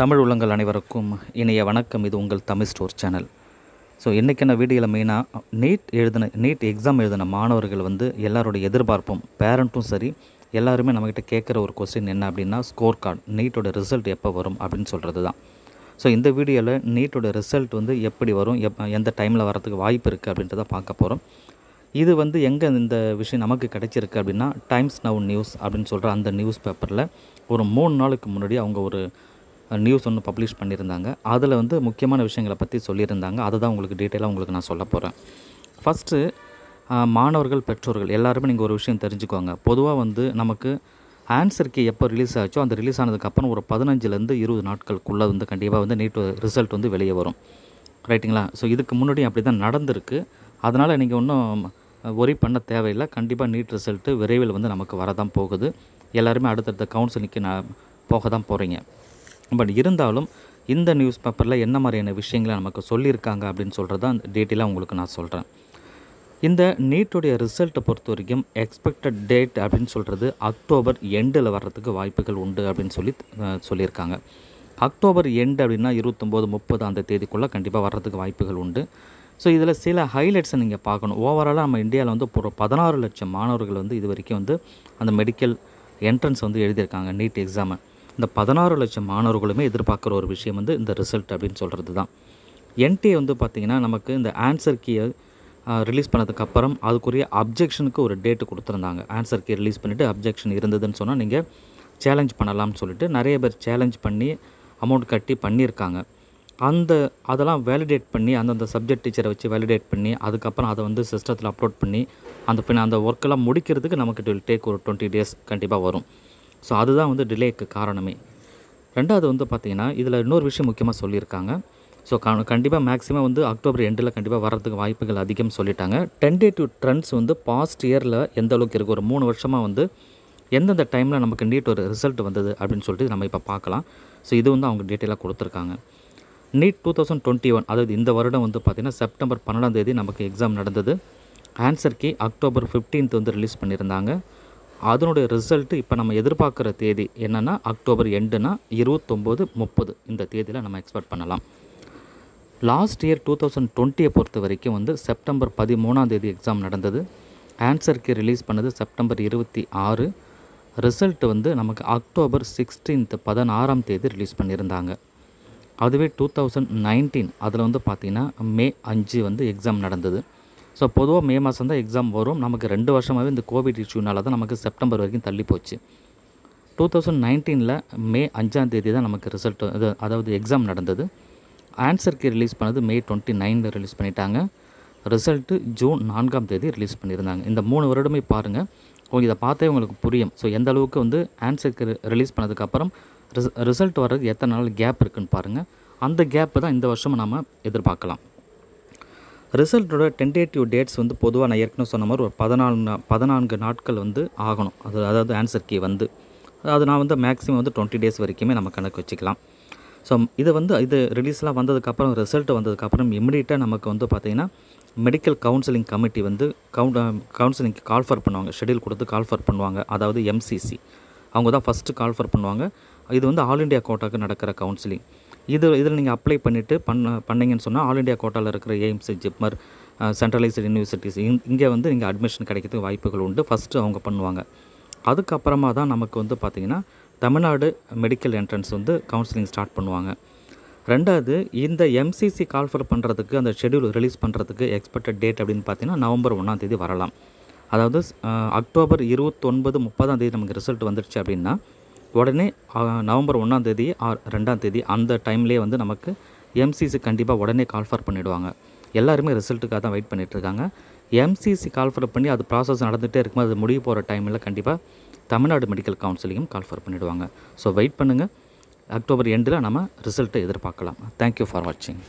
தமிழ் உள்ளங்கள் அனைவருக்கும் இணைய வணக்கம். இது உங்கள் தமிழ் ஸ்டோர் சேனல். ஸோ இன்றைக்கான வீடியோவில் மெயினாக நீட் எழுதின நீட் எக்ஸாம் எழுதின மாணவர்கள் வந்து எல்லாரோட எதிர்பார்ப்பும் பேரண்ட்டும் சரி எல்லாருமே நம்மக்கிட்ட கேட்குற ஒரு கொஸ்டின் என்ன அப்படின்னா ஸ்கோர் கார்டு நீட்டோட ரிசல்ட் எப்போ வரும் அப்படின்னு சொல்கிறது தான் ஸோ இந்த வீடியோவில் நீட்டோட ரிசல்ட் வந்து எப்படி வரும் எப் எந்த டைமில் வரதுக்கு வாய்ப்பு இருக்குது அப்படின்றத பார்க்க போகிறோம் இது வந்து எங்கே இந்த விஷயம் நமக்கு கிடைச்சிருக்கு அப்படின்னா டைம்ஸ் நவ் நியூஸ் அப்படின்னு சொல்கிற அந்த நியூஸ் பேப்பரில் ஒரு மூணு நாளுக்கு முன்னாடி அவங்க ஒரு நியூஸ் ஒன்று பப்ளிஷ் பண்ணியிருந்தாங்க. அதில் வந்து முக்கியமான விஷயங்களை பற்றி சொல்லியிருந்தாங்க. அதை தான் உங்களுக்கு டீட்டெயிலாக உங்களுக்கு நான் சொல்ல போகிறேன் ஃபஸ்ட்டு மாணவர்கள் பெற்றோர்கள் எல்லாருமே நீங்கள் ஒரு விஷயம் தெரிஞ்சுக்கோங்க. பொதுவாக வந்து நமக்கு ஆன்சர் எப்போ ரிலீஸ் ஆச்சோ அந்த ரிலீஸ் ஆனதுக்கப்புறம் ஒரு பதினஞ்சுலேருந்து இருபது நாட்களுக்குள்ளே வந்து கண்டிப்பாக வந்து நீட் ரிசல்ட் வந்து வெளியே வரும். ரைட்டுங்களா ஸோ இதுக்கு முன்னாடி அப்படி தான் நடந்திருக்கு. அதனால் நீங்கள் ஒன்றும் ஒரி பண்ண தேவையில்லை. கண்டிப்பாக நீட் ரிசல்ட்டு விரைவில் வந்து நமக்கு வரதான் போகுது. எல்லாருமே அடுத்தடுத்த கவுன்சிலிங்க்கு நான் போக தான் போகிறீங்க பட் இருந்தாலும் இந்த நியூஸ் பேப்பரில் என்ன மாதிரியான விஷயங்களை நமக்கு சொல்லியிருக்காங்க அப்படின்னு சொல்கிறது தான் டீட்டெயிலாக உங்களுக்கு நான் சொல்கிறேன் இந்த நீட்டுடைய ரிசல்ட்டை பொறுத்த வரைக்கும் எக்ஸ்பெக்டட் டேட் அப்படின்னு சொல்கிறது அக்டோபர் எண்டில் வர்றதுக்கு வாய்ப்புகள் உண்டு அப்படின்னு சொல்லி சொல்லியிருக்காங்க. அக்டோபர் எண்டு அப்படின்னா இருபத்தொம்போது முப்பது அந்த தேதிக்குள்ளே கண்டிப்பாக வர்றதுக்கு வாய்ப்புகள் உண்டு. ஸோ இதில் சில ஹைலைட்ஸை நீங்கள் பார்க்கணும். ஓவராலாக நம்ம இந்தியாவில் வந்து ஒரு பதினாறு லட்சம் மாணவர்கள் வந்து இது வரைக்கும் வந்து அந்த மெடிக்கல் என்ட்ரன்ஸ் வந்து எழுதியிருக்காங்க நீட் எக்ஸாமை இந்த பதினாறு லட்சம் மாணவர்களுமே எதிர்பார்க்குற ஒரு விஷயம் வந்து இந்த ரிசல்ட் அப்படின்னு சொல்கிறது தான். என்டிஏ வந்து பார்த்திங்கன்னா நமக்கு இந்த ஆன்சர் கீயை ரிலீஸ் பண்ணதுக்கப்புறம் அதுக்குரிய அப்ஜெக்ஷனுக்கு ஒரு டேட்டு கொடுத்துருந்தாங்க. ஆன்சர் கீ ரிலீஸ் பண்ணிவிட்டு அப்ஜெக்ஷன் இருந்ததுன்னு சொன்னால் நீங்கள் சேலஞ்ச் பண்ணலாம்னு சொல்லிட்டு நிறைய பேர் சேலஞ்ச் பண்ணி அமௌண்ட் கட்டி பண்ணியிருக்காங்க. அந்த அதெல்லாம் வேலிடேட் பண்ணி அந்தந்த சப்ஜெக்ட் டீச்சரை வச்சு வேலிடேட் பண்ணி அதுக்கப்புறம் அதை வந்து சிஸ்டத்தில் அப்லோட் பண்ணி அந்த பின் அந்த ஒர்க்கெல்லாம் முடிக்கிறதுக்கு நமக்கு வில் டேக் ஒரு டுவெண்ட்டி டேஸ் கண்டிப்பாக வரும். ஸோ அதுதான் வந்து டிலேக்கு காரணமே. ரெண்டாவது வந்து பார்த்திங்கன்னா இதில் இன்னொரு விஷயம் முக்கியமாக சொல்லியிருக்காங்க. ஸோ கண்டிப்பாக மேக்ஸிமம் வந்து அக்டோபர் எண்டில் கண்டிப்பாக வர்றதுக்கு வாய்ப்புகள் அதிகம் சொல்லிட்டாங்க. டென்டேட்டிவ் ட்ரெண்ட்ஸ் வந்து பாஸ்ட் இயரில் எந்த அளவுக்கு இருக்குது ஒரு மூணு வருஷமாக வந்து எந்தெந்த டைமில் நமக்கு நீட் ஒரு ரிசல்ட் வந்தது அப்படின்னு சொல்லிட்டு நம்ம இப்போ பார்க்கலாம் ஸோ இது வந்து அவங்க டீட்டெயிலாக கொடுத்துருக்காங்க. NEET two thousand twenty one அதாவது இந்த வருடம் வந்து பார்த்திங்கன்னா செப்டம்பர் பன்னெண்டாம் தேதி நமக்கு எக்ஸாம் நடந்தது. ஆன்சர் கீ அக்டோபர் 15th வந்து ரிலீஸ் பண்ணியிருந்தாங்க. அதனுடைய ரிசல்ட்டு இப்போ நம்ம எதிர்பார்க்குற தேதி என்னென்னா அக்டோபர் எண்டுனா இருபத்தொம்போது முப்பது. இந்த தேதியில் நம்ம எக்ஸ்பெக்ட் பண்ணலாம். லாஸ்ட் இயர் டூ தௌசண்ட் டுவெண்ட்டியை பொறுத்த வரைக்கும் வந்து செப்டம்பர் பதிமூணாம் தேதி எக்ஸாம் நடந்தது. ஆன்சருக்கு ரிலீஸ் பண்ணது செப்டம்பர் இருபத்தி ஆறு. ரிசல்ட் வந்து நமக்கு அக்டோபர் சிக்ஸ்டீன்த் பதினாறாம் தேதி ரிலீஸ் பண்ணியிருந்தாங்க. அதுவே டூ தௌசண்ட் நைன்டீன் அதில் வந்து பார்த்திங்கன்னா மே அஞ்சு வந்து எக்ஸாம் நடந்தது. ஸோ பொதுவாக மே மாதம் தான் எக்ஸாம் வரும். நமக்கு ரெண்டு வருஷமாகவே இந்த கோவிட் இஷ்யூனால தான் நமக்கு செப்டம்பர் வரைக்கும் தள்ளி போச்சு. டூ தௌசண்ட் நைன்டீனில் மே அஞ்சாம் தேதி தான் நமக்கு ரிசல்ட் இது அதாவது எக்ஸாம் நடந்தது. ஆன்சர் ஆன்சருக்கு ரிலீஸ் பண்ணது மே டுவெண்ட்டி நைனில் ரிலீஸ் பண்ணிட்டாங்க. ரிசல்ட்டு ஜூன் நான்காம் தேதி ரிலீஸ் பண்ணியிருந்தாங்க. இந்த மூணு வருடமே பாருங்கள் உங்களுக்கு இதை பார்த்தே உங்களுக்கு புரியும். ஸோ எந்த அளவுக்கு வந்து ஆன்சருக்கு ரிலீஸ் பண்ணதுக்கப்புறம் ரிசல்ட் வர்றதுக்கு எத்தனை நாள் கேப் இருக்குன்னு பாருங்கள் அந்த கேப்பு தான் இந்த வருஷம் நம்ம எதிர்பார்க்கலாம். ரிசல்ட்டோட டென்டேட்டிவ் டேட்ஸ் வந்து பொதுவாக நான் ஏற்கனவே சொன்ன மாதிரி ஒரு பதினாலு பதினான்கு நாட்கள் வந்து ஆகணும். அது அதாவது ஆன்சர் கீ வந்து. அது நான் வந்து மேக்ஸிமம் வந்து டுவெண்ட்டி டேஸ் வரைக்குமே நம்ம கணக்கு வச்சுக்கலாம். ஸோ இது வந்து இது ரிலீஸ்லாம் வந்ததுக்கப்புறம் ரிசல்ட் வந்ததுக்கப்புறம் இம்மிடியட்டாக நமக்கு வந்து பார்த்திங்கன்னா மெடிக்கல் கவுன்சிலிங் கமிட்டி வந்து கவுன் கவுன்சிலிங்க்கு கால்ஃபர் பண்ணுவாங்க. ஷெடியூல் கொடுத்து கால்ஃபர் பண்ணுவாங்க. அதாவது எம்சிசி அவங்க தான் ஃபஸ்ட்டு கால்ஃபர் பண்ணுவாங்க. இது வந்து ஆல் இண்டியா கோட்டாக்கு நடக்கிற கவுன்சிலிங் இது இதில் நீங்கள் அப்ளை பண்ணிவிட்டு பண்ண பண்ணிங்கன்னு சொன்னால் ஆல் இண்டியா கோட்டாவில் இருக்கிற எய்ம்ஸ் ஜிப்மர் சென்ட்ரலைஸ்டு யூனிவர்சிட்டிஸ் இங்கே வந்து நீங்கள் அட்மிஷன் கிடைக்கிறதுக்கு வாய்ப்புகள் உண்டு. ஃபஸ்ட்டு அவங்க பண்ணுவாங்க. அதுக்கப்புறமா தான் நமக்கு வந்து பார்த்திங்கன்னா தமிழ்நாடு மெடிக்கல் என்ட்ரன்ஸ் வந்து கவுன்சிலிங் ஸ்டார்ட் பண்ணுவாங்க. ரெண்டாவது இந்த எம்சிசி கால்ஃபர் பண்ணுறதுக்கு அந்த ஷெடியூல் ரிலீஸ் பண்ணுறதுக்கு எக்ஸ்பெக்டட் டேட் அப்படின்னு பார்த்தீங்கன்னா நவம்பர் ஒன்றாம் தேதி வரலாம். அதாவது அக்டோபர் இருபத்தொன்பது முப்பதாம் தேதி நமக்கு ரிசல்ட் வந்துடுச்சு அப்படின்னா உடனே நவம்பர் ஒன்றாம் தேதி ஆர் ரெண்டாம் தேதி அந்த டைம்லேயே வந்து நமக்கு எம்சிசி கண்டிப்பாக உடனே கால்ஃபர் பண்ணிவிடுவாங்க எல்லாருமே ரிசல்ட்டுக்காக தான் வெயிட் பண்ணிகிட்ருக்காங்க எம்சிசி கால்ஃபர் பண்ணி அது ப்ராசஸ் நடந்துகிட்டே இருக்கும்போது அது முடிய போகிற டைமில் கண்டிப்பாக தமிழ்நாடு மெடிக்கல் கவுன்சிலையும் கால்ஃபர் பண்ணிவிடுவாங்க ஸோ வெயிட் பண்ணுங்கள் அக்டோபர் எண்டில் நம்ம ரிசல்ட்டை எதிர்பார்க்கலாம். தேங்க்யூ ஃபார் வாட்சிங்